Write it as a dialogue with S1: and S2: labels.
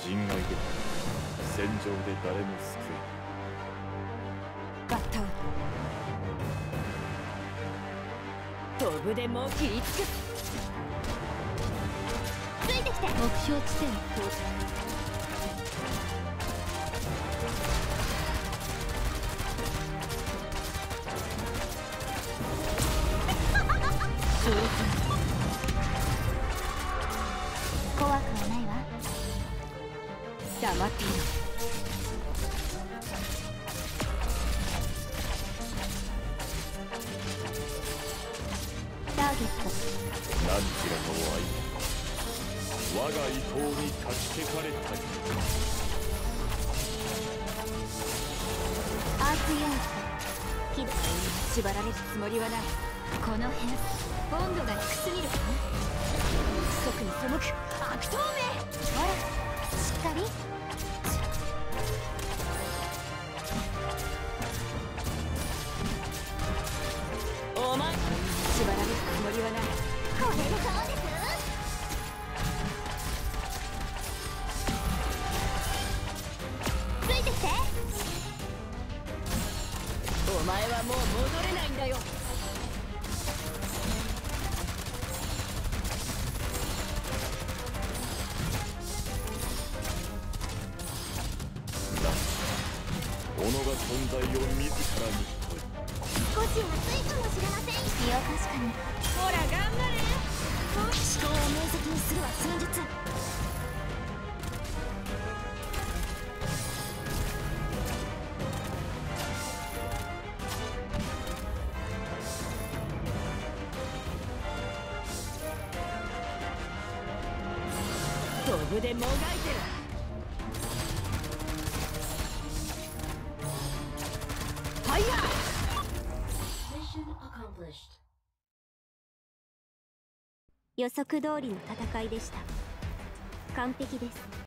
S1: 人外で戦場で誰も救
S2: バッタオ飛ぶでも切りつく。
S3: ついてきて。
S2: 目標地点到 黙っていろ
S3: ターゲット。
S1: 何ちらかを愛我が意向に断ちてかれたり
S3: アース。ユニット起動
S2: 縛られるつもりはない。この部屋温度が低すぎる即に背く。悪透明
S3: ほら
S2: お前。縛られるつもりはない。
S3: これでそうです。ついてきて。
S2: お前はもう戻れないんだよ
S1: 己が存在を自らに問い
S3: 少し暑いかもしれません。いや確かに
S2: ほら頑張れ
S3: 思考を明晰にするは戦術
S2: 飛ぶでもがいてる
S3: 予測通りの戦いでした。完璧です。